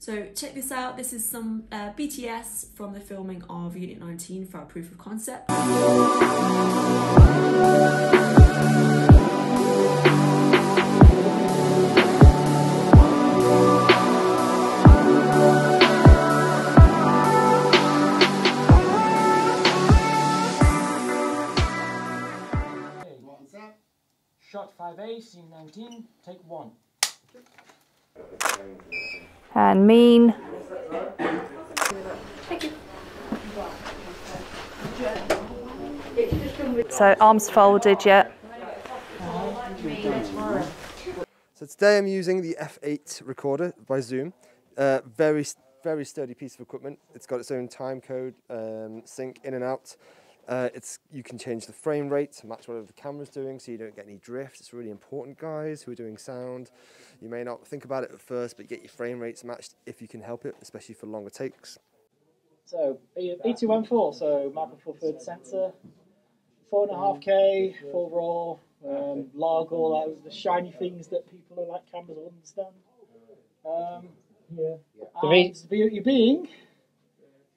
So check this out. This is some uh, BTS from the filming of Unit 19 for our proof of concept. Shot 5A, scene 19, take one. And mean. So arms folded, yeah. So today I'm using the F8 recorder by Zoom. Uh, very, very sturdy piece of equipment. It's got its own time code, um, sync in and out. Uh, it's you can change the frame rate to match whatever the camera's doing, so you don't get any drift. It's really important, guys, who are doing sound. You may not think about it at first, but get your frame rates matched if you can help it, especially for longer takes. So E214, so micro four third sensor, four and a half K, full raw, um, log, all those the shiny things that people who like cameras will understand. Um, yeah. And the beauty being,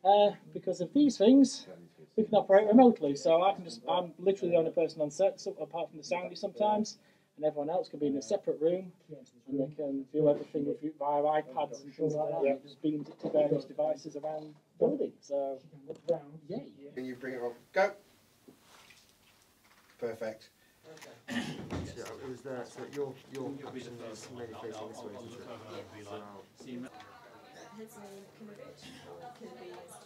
uh, because of these things, we can operate remotely. So I can just, I'm literally the only person on set, so apart from the soundy sometimes, and everyone else can be in a separate room, and they can view everything with, via iPads and things like that. Yeah. Just beamed it to various devices around the building. So, yay. Can you bring it off? Go. Perfect. Yeah, it was there. So your your caption is mainly facing this way, isn't it? So So the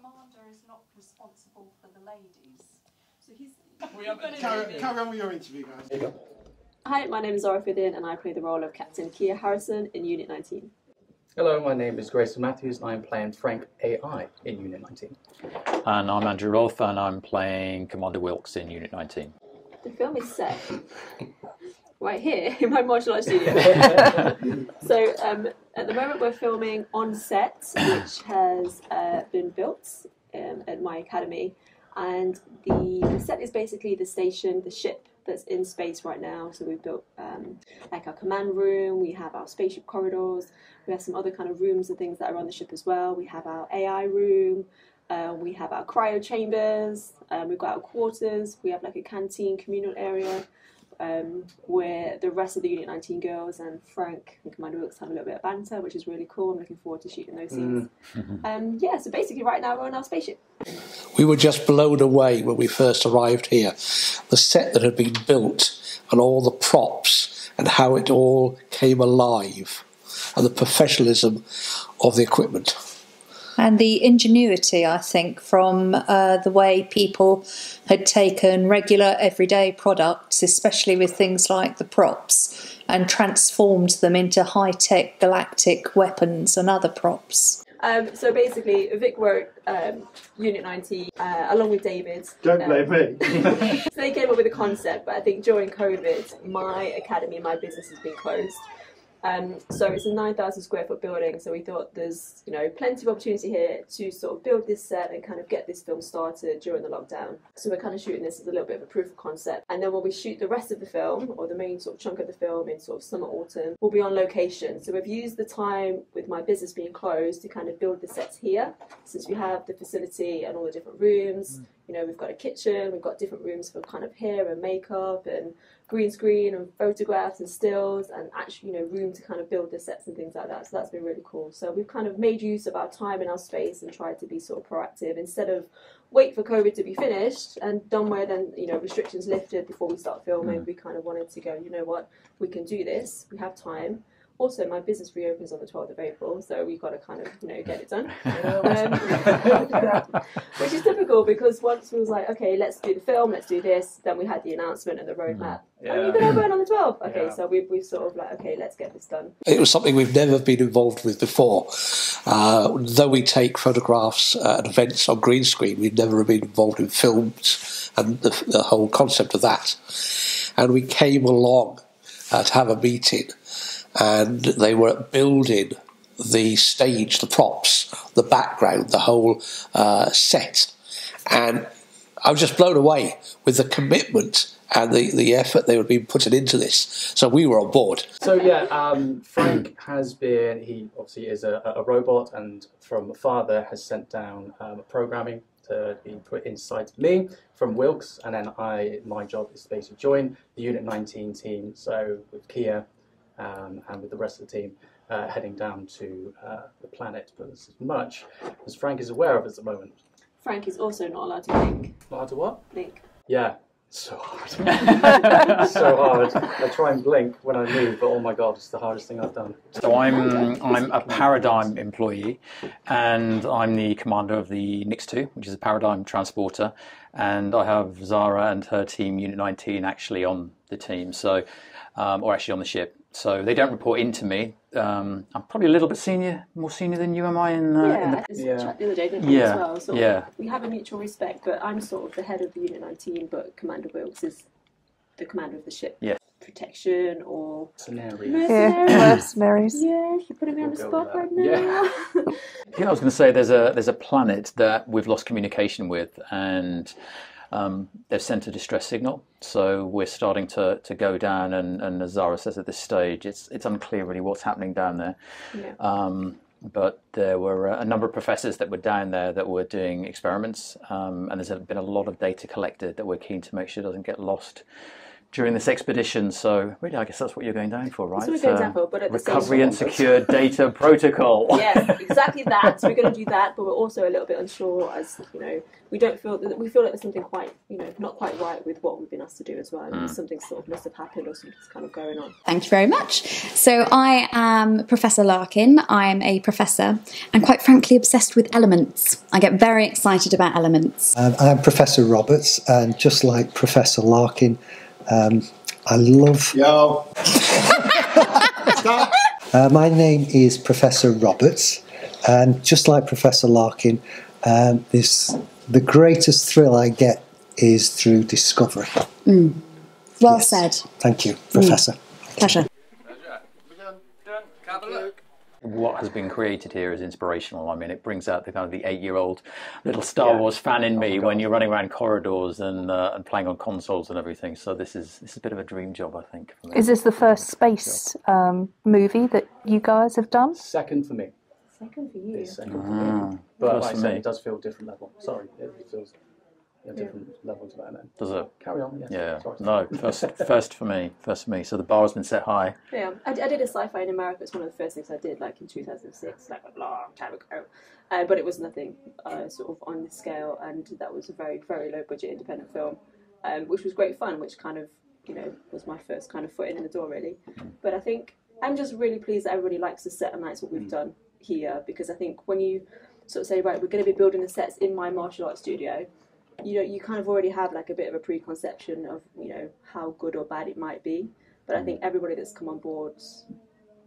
commander is not responsible for the ladies. So he's. Carry, carry on with your interview, guys. Hi, my name is Zara Phythian and I play the role of Captain Kia Harrison in Unit 19. Hello, my name is Grayson Matthews and I'm playing Frank AI in Unit 19. And I'm Andrew Rolfe, and I'm playing Commander Wilkes in Unit 19. The film is set right here in my modular studio. so um, at the moment we're filming on set, which has uh, been built um, at my academy, and the, the set is basically the station, the ship that's in space right now. So we've built um, like our command room, we have our spaceship corridors, we have some other kind of rooms and things that are on the ship as well. We have our AI room. Uh, we have our cryo chambers, um, we've got our quarters, we have like a canteen communal area um, where the rest of the Unit 19 girls and Frank and Commander Wilkes have a little bit of banter, which is really cool. I'm looking forward to shooting those scenes. Um, yeah, so basically, right now we're on our spaceship. We were just blown away when we first arrived here. The set that had been built and all the props and how it all came alive and the professionalism of the equipment. And the ingenuity, I think, from uh, the way people had taken regular everyday products, especially with things like the props, and transformed them into high tech galactic weapons and other props. Um, so basically, Vic wrote um, Unit 19 uh, along with David. Don't Um, blame me. so they came up with a concept, but I think during COVID, my academy, my business has been closed. Um, so it's a 9,000 square foot building. So we thought there's, you know, plenty of opportunity here to sort of build this set and kind of get this film started during the lockdown. So we're kind of shooting this as a little bit of a proof of concept. And then when we shoot the rest of the film, or the main sort of chunk of the film in sort of summer, autumn, we'll be on location. So we've used the time with my business being closed to kind of build the sets here, since we have the facility and all the different rooms. You know, we've got a kitchen, we've got different rooms for kind of hair and makeup and green screen and photographs and stills and actually, you know, room to kind of build the sets and things like that. So that's been really cool. So we've kind of made use of our time and our space and tried to be sort of proactive instead of wait for COVID to be finished and done where then, you know, restrictions lifted before we start filming. Mm. We kind of wanted to go, you know what, we can do this, we have time. Also, my business reopens on the 12th of April, so we've got to kind of, you know, get it done. Um, which is typical because once we was like, okay, let's do the film, let's do this, then we had the announcement and the roadmap. Yeah. And you're going to open on the 12th. Okay, Yeah. so we've, we've sort of like, okay, let's get this done. It was something we've never been involved with before. Uh, though we take photographs at events on green screen, we've never been involved in films and the, the whole concept of that. And we came along uh, to have a meeting, and they were building the stage, the props, the background, the whole uh, set. And I was just blown away with the commitment and the, the effort they were being putting into this. So we were on board. So yeah, um, Frank has been. He obviously is a, a robot, and from father has sent down um, programming to be put inside me from Wilkes, and then I my job is basically join the Unit 19 team. So with Kia um, and with the rest of the team. Uh, heading down to uh, the planet, but as much as Frank is aware of at the moment. Frank is also not allowed to blink. Not allowed to what? Blink. Yeah, so hard. so hard. I try and blink when I move, but oh my god, it's the hardest thing I've done. So I'm I'm a Paradigm employee, and I'm the commander of the NIX2, which is a Paradigm transporter, and I have Zara and her team, Unit 19, actually on the team. So, um, or actually on the ship. So they don't report into me. Um, I'm probably a little bit senior, more senior than you am I in, uh, yeah, in the this chat the other day, didn't we, Yeah, as well? Sort of- yeah. we have a mutual respect, but I'm sort of the head of the Unit 19, but Commander Wilkes is the commander of the ship. Yeah. Protection or Scenario. mercenaries. mercenaries. Yeah, you're putting me on the We'll go spot with right that. now. Yeah, I was going to say there's a there's a planet that we've lost communication with, and um, they've sent a distress signal. So we're starting to, to go down, and, and as Zara says at this stage, it's it's unclear really what's happening down there. Yeah. Um, but there were a number of professors that were down there that were doing experiments, um, and there's been a lot of data collected that we're keen to make sure doesn't get lost during this expedition. So really, I guess that's what you're going down for, right? what we're going down for, but at the same recovery and secure data protocol. yes, exactly that. So we're going to do that, but we're also a little bit unsure as you know. We don't feel that we feel like there's something quite you know not quite right with what we've been asked to do as well. Mm. Something sort of must have happened or something's kind of going on. Thank you very much. So, I am Professor Larkin. I am a professor and, quite frankly, obsessed with elements. I get very excited about elements. Um, I'm Professor Roberts, and just like Professor Larkin, um, I love. Yo. Uh, my name is Professor Roberts, and just like Professor Larkin, um, this the greatest thrill I get is through discovery. Mm. Well said. Thank you, Professor. Pleasure. What has been created here is inspirational. I mean, it brings out the kind of the eight-year-old little Star Yeah. Wars fan in Oh me when you're running around corridors and uh, and playing on consoles and everything. So this is this is a bit of a dream job, I think. For me. Is this the first space um, movie that you guys have done? Second for me. Second for you. It's second for Ah, me. But first like I for said, it does feel different level. Sorry, it feels a different level to that. Then. Does it? Carry on. Yes. Yeah. Sorry. No, first first for me. First for me. So the bar has been set high. Yeah, I, I did a sci-fi in America. It's one of the first things I did, like in 2006, like a long time ago. Uh, but it was nothing uh, sort of on this scale, and that was a very, very low budget independent film, um, which was great fun. Which kind of, you know, was my first kind of foot in the door, really. But I think I'm just really pleased that everybody likes the set, and that's what we've done here. Because I think when you sort of say, right, we're going to be building the sets in my martial arts studio, you know, you kind of already have like a bit of a preconception of, you know, how good or bad it might be. But I think everybody that's come on board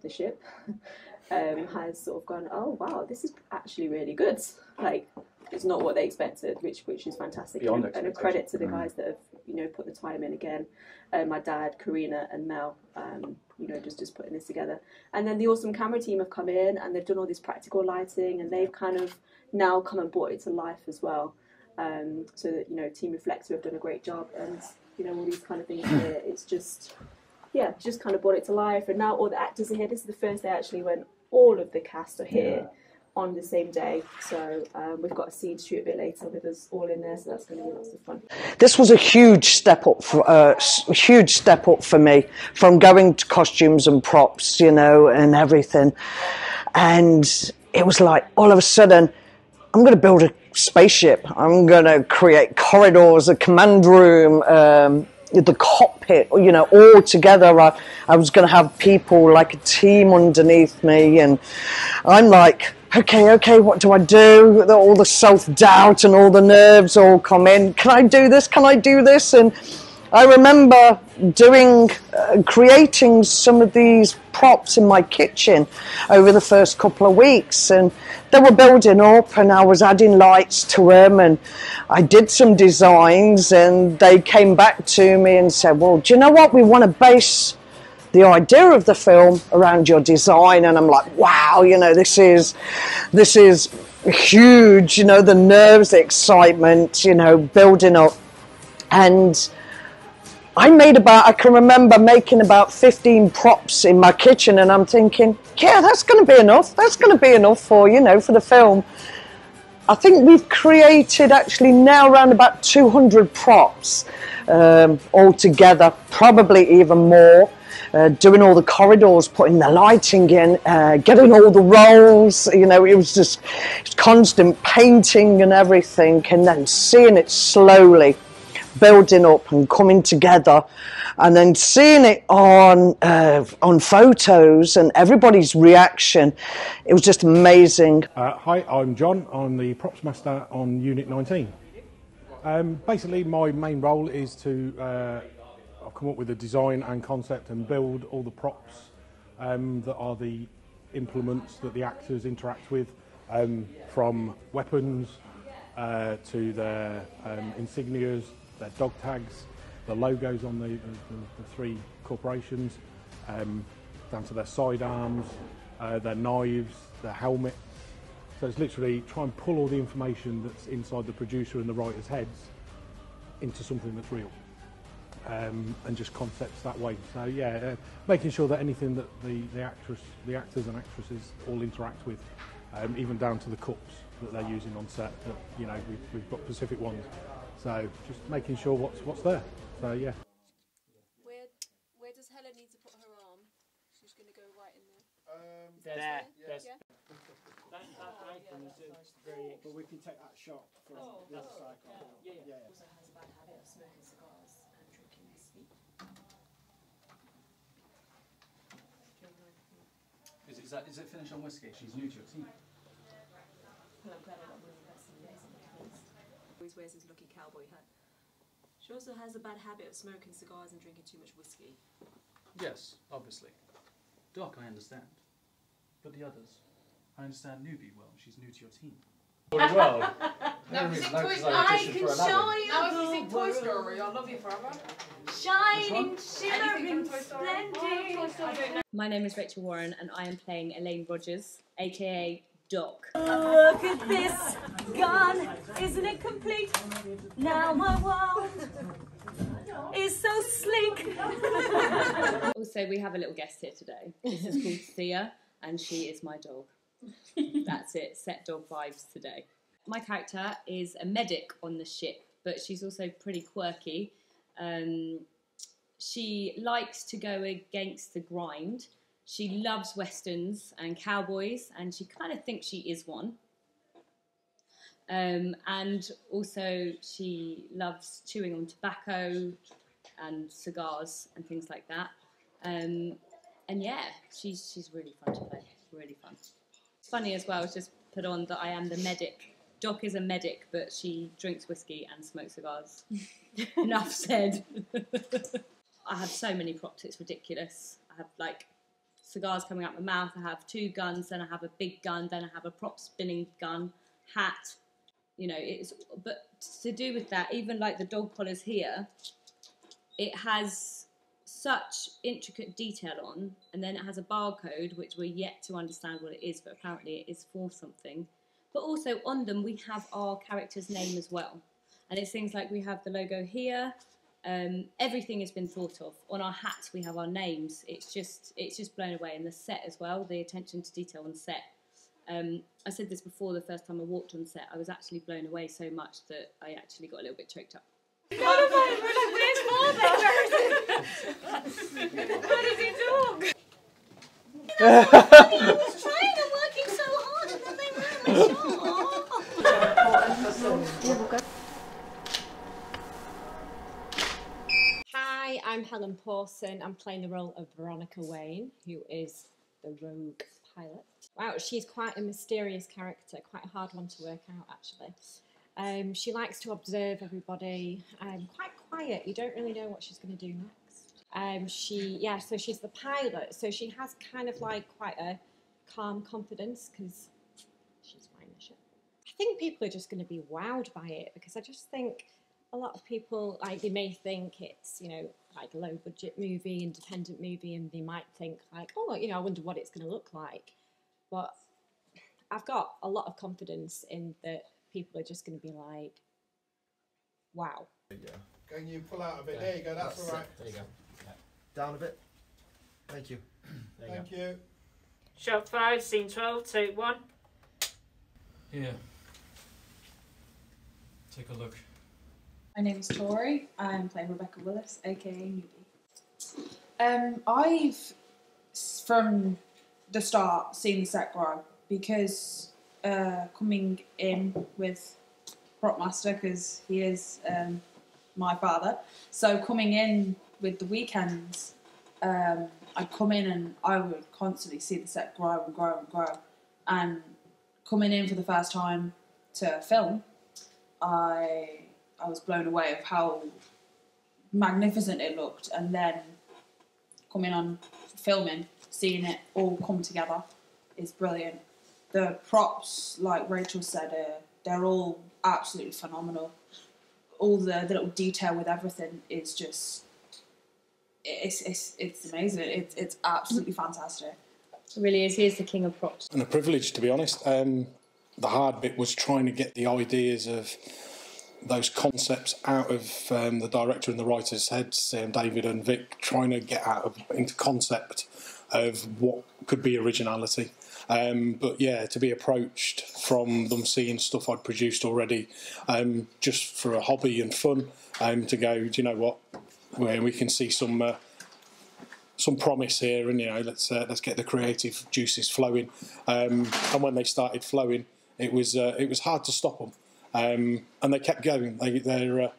the ship um, has sort of gone, oh wow, this is actually really good. Like it's not what they expected, which which is fantastic. Beyond and, and a credit to the guys that have you know put the time in again. Uh, my dad, Karina, and Mel, um, you know, just just putting this together. And then the awesome camera team have come in and they've done all this practical lighting, and they've kind of now come and brought it to life as well. Um, so that you know, Team Reflector have done a great job, and you know all these kind of things here. It's just yeah, just kind of brought it to life. And now all the actors are here. This is the first day actually when all of the cast are here on the same day. So um, we've got a scene to shoot a bit later with us all in there. So that's going to be lots of fun. This was a huge step up, for, uh, huge step up for me from going to costumes and props, you know, and everything. And it was like all of a sudden, I'm going to build a spaceship. I'm going to create corridors, a command room, um, the cockpit, you know, all together. I, I was going to have people like a team underneath me, and I'm like, okay, okay, what do I do? All the self doubt and all the nerves all come in. Can I do this? Can I do this? And I remember doing, uh, creating some of these props in my kitchen over the first couple of weeks, and they were building up, and I was adding lights to them, and I did some designs, and they came back to me and said, "Well, do you know what? We want to base." the idea of the film around your design and I'm like wow you know this is this is huge you know the nerves the excitement you know building up and I made about, I can remember making about 15 props in my kitchen, and I'm thinking, yeah, that's going to be enough. That's going to be enough for, you know, for the film. I think we've created actually now around about 200 props um, altogether, probably even more. Uh, doing all the corridors, putting the lighting in, uh, getting all the rolls, you know, it was just constant painting and everything, and then seeing it slowly building up and coming together, and then seeing it on uh, on photos and everybody's reaction, it was just amazing. Uh, hi, I'm John. I'm the props master on Unit 19. Um, basically, my main role is to uh, I've come up with a design and concept and build all the props um, that are the implements that the actors interact with, um, from weapons uh, to their um, insignias, their dog tags, the logos on the, the, the, the three corporations, um, down to their sidearms, uh, their knives, their helmets. So it's literally try and pull all the information that's inside the producer and the writer's heads into something that's real. Um, and just concepts that way. So yeah, uh, making sure that anything that the, the actress, the actors and actresses all interact with, um, even down to the cups that they're using on set. That you know we've, we've got specific ones. So just making sure what's what's there. So yeah. Where where does Helen need to put her arm? She's going to go right in there. Um, There. Yes. Yeah. That, that apron is very. But we can take that shot from Oh, the other oh, side. can't we? yeah, yeah. Also has a bad habit of smoking cigars and drinking whiskey. Is, is, that, is it finished on whiskey? She's new to it, isn't it? Well, I'm glad I got one of the best in the Always wears his lucky cowboy hat. She also has a bad habit of smoking cigars and drinking too much whiskey. Yes, obviously. Doc, I understand. But the others? I understand newbie well. She's new to your team. As well. Now, No if you sing no, Story, I I auditioned can for show you. Now, if you sing Toy Story, I'll love you forever. Shining, shimmering, splendid. My name is Rachel Warren and I am playing Elaine Rogers, aka Doc. Look at this gun, isn't it complete? Now my world is so sleek. Also, we have a little guest here today. This is called Thea and she is my dog. That's it, set dog vibes today. My character is a medic on the ship, but she's also pretty quirky. Um, she likes to go against the grind. She loves westerns and cowboys, and she kind of thinks she is one. Um, and also, she loves chewing on tobacco and cigars and things like that. Um, and yeah, she's she's really fun to play. Really fun. It's funny as well. It's just put on that I am the medic. Doc is a medic, but she drinks whiskey and smokes cigars. Enough said. I have so many props, it's ridiculous. I have like cigars coming out my mouth, I have two guns, then I have a big gun, then I have a prop spinning gun, hat. You know, it's but to do with that, even like the dog collars here, it has such intricate detail on, and then it has a barcode which we're yet to understand what it is, but apparently it is for something. But also on them we have our character's name as well, and it's things like we have the logo here. Um, everything has been thought of. On our hats we have our names. It's just it's just blown away, and the set as well. The attention to detail on set. Um, I said this before the first time I walked on set. I was actually blown away so much that I actually got a little bit choked up. What about it? We're like, where's Father? Where is it? Where does he talk? I was trying, I'm working so hard, and then they ruined my shot. Hi, I'm Helen Pawson. I'm playing the role of Veronica Wayne, who is the rogue pilot. Wow, she's quite a mysterious character, quite a hard one to work out actually. Um, she likes to observe everybody, um, quite quiet. You don't really know what she's going to do next. Um, she, yeah, so she's the pilot, so she has kind of like quite a calm confidence because she's flying the ship. I think people are just going to be wowed by it because I just think a lot of people like they may think it's you know like a low budget movie, independent movie, and they might think like, oh, you know, I wonder what it's going to look like. But I've got a lot of confidence in that people are just going to be like, wow. Yeah. Can you pull out a bit? There you go. That's, all right. There you go. Down a bit. Thank you. Thank you. Shot five, scene 12, take one. Here. Take a look. My name is Tori. I'm playing Rebecca Willis, aka Newbie. Um, I've from the start seen the set grow because uh, coming in with prop master because he is um, my father. So coming in with the weekends, um, I'd come in and I would constantly see the set grow and grow and grow. And coming in for the first time to film, I I was blown away of how magnificent it looked, and then coming on filming, seeing it all come together is brilliant. The props, like Rachel said, uh, they're all absolutely phenomenal. All the, the little detail with everything is just it's it's it's amazing. It's it's absolutely fantastic. It really is. He is the king of props. and a privilege to be honest. Um, the hard bit was trying to get the ideas of those concepts out of um, the director and the writer's heads, um, David and Vic, trying to get out of into concept of what could be originality. Um, but yeah, to be approached from them seeing stuff I'd produced already, um, just for a hobby and fun, um, to go, do you know what, where we can see some. Uh, some promise here, and you know, let's uh, let's get the creative juices flowing. Um, and when they started flowing, it was uh, it was hard to stop them, um, and they kept going. They they're uh,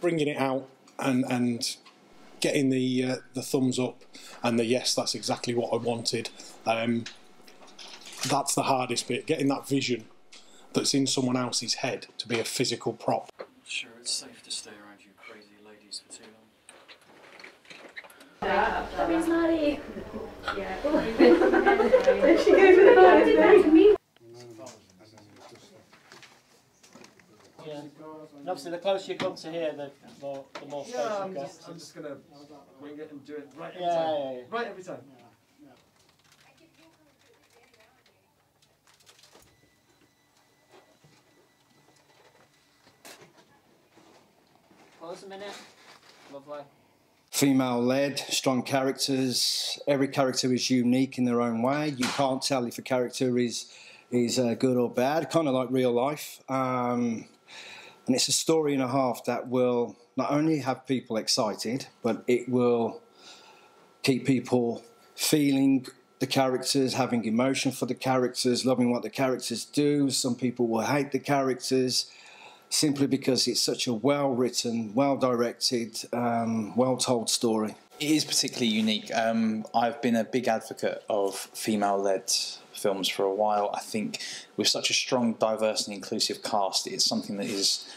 bringing it out and and getting the uh, the thumbs up and the yes, that's exactly what I wanted. Um, that's the hardest bit, getting that vision that's in someone else's head to be a physical prop. Sure, it's safe to stay around you crazy ladies for too long. That means Maddie. Yeah. She goes with the body. Yeah. And obviously, the closer you come to here, the more, the more space Yeah, I'm you've got. just, I'm just gonna wing it and do it right every Yeah, time. yeah, yeah. Right every time. Pause a minute. Lovely. female led, strong characters. Every character is unique in their own way. You can't tell if a character is is uh, good or bad, kind of like real life. Um, and it's a story and a half that will not only have people excited, but it will keep people feeling the characters, having emotion for the characters, loving what the characters do. Some people will hate the characters simply because it's such a well written, well directed, um, well told story. It is particularly unique. Um, I've been a big advocate of female led films for a while. I think with such a strong, diverse, and inclusive cast, it's something that is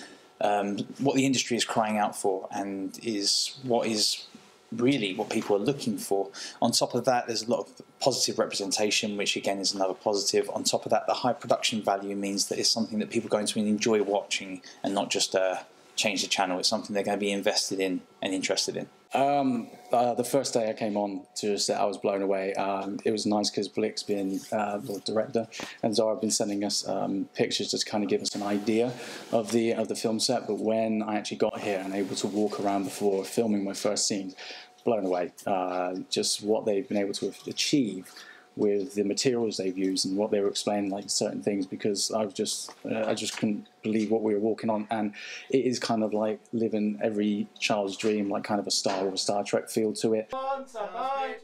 um, what the industry is crying out for and is what is really what people are looking for. On top of that, there's a lot of positive representation, which again is another positive. On top of that, the high production value means that it's something that people are going to enjoy watching and not just uh, change the channel. It's something they're going to be invested in and interested in. Um, uh, the first day I came on to set, I was blown away. Um, it was nice because Vic's been uh, the director, and Zara have been sending us um, pictures to kind of give us an idea of the of the film set. But when I actually got here and able to walk around before filming my first scene, blown away. Uh, just what they've been able to achieve with the materials they've used and what they were explaining, like certain things, because I was just uh, I just couldn't believe what we were walking on, and it is kind of like living every child's dream, like kind of a Star Wars, Star Trek feel to it. On, side.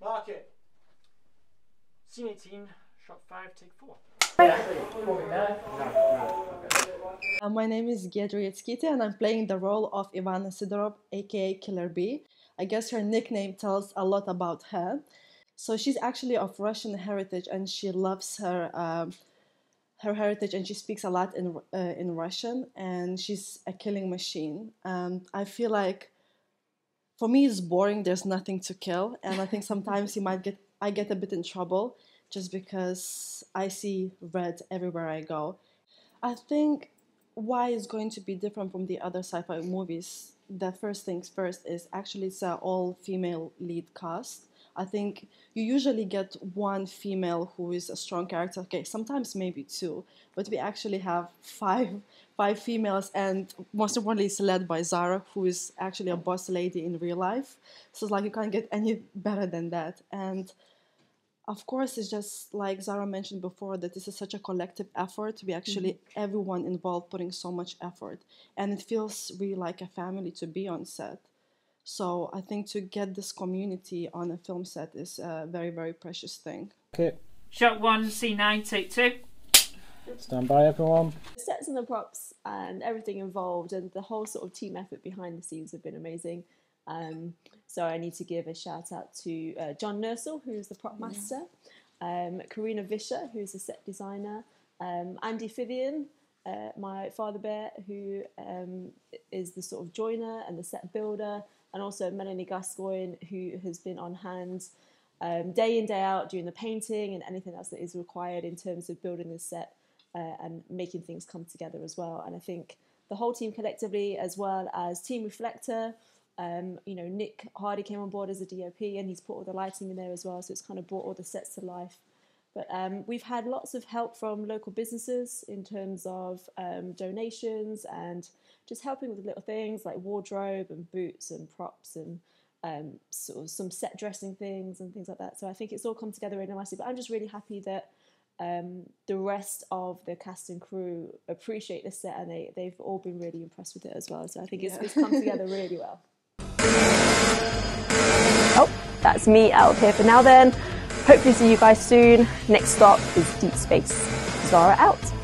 Mark it. Scene 18, shot 5, take 4. Uh, my name is Gedri Etskite and I'm playing the role of Ivana Sidorov, aka Killer Bee. I guess her nickname tells a lot about her. So she's actually of Russian heritage and she loves her um, her heritage and she speaks a lot in uh, in Russian and she's a killing machine. Um, I feel like for me it's boring. There's nothing to kill, and I think sometimes you might get I get a bit in trouble just because I see red everywhere I go. I think why is going to be different from the other sci-fi movies. The first things first is actually it's an all-female lead cast. I think you usually get one female who is a strong character. Okay, sometimes maybe two, but we actually have five five females, and most importantly, it's led by Zara, who is actually a boss lady in real life. So it's like you can't get any better than that. And of course, it's just like Zara mentioned before that this is such a collective effort. We actually Mm-hmm. everyone involved putting so much effort, and it feels really like a family to be on set. So I think to get this community on a film set is a very very precious thing. Okay, Shot one, C9, take two. stand by everyone. The sets and the props and everything involved and the whole sort of team effort behind the scenes have been amazing. Um, so I need to give a shout out to uh, John Nursel, who's the prop master, um, Karina Vischer, who's the set designer, um, Andy Phythian, uh, my father bear, who um, is the sort of joiner and the set builder, and also Melanie Gascoigne, who has been on hand um, day in day out doing the painting and anything else that is required in terms of building the set uh, and making things come together as well. And I think the whole team collectively, as well as Team Reflector, um, you know, Nick Hardy came on board as a DOP and he's put all the lighting in there as well, so it's kind of brought all the sets to life. But um, we've had lots of help from local businesses in terms of um, donations and just helping with little things like wardrobe and boots and props and um, sort of some set dressing things and things like that. So I think it's all come together really nicely. But I'm just really happy that um, the rest of the cast and crew appreciate the set and they, they've all been really impressed with it as well. So I think it's, Yeah. it's come together really well. Oh, that's me out of here for now then. Hopefully see you guys soon. Next stop is Deep Space. Zara out.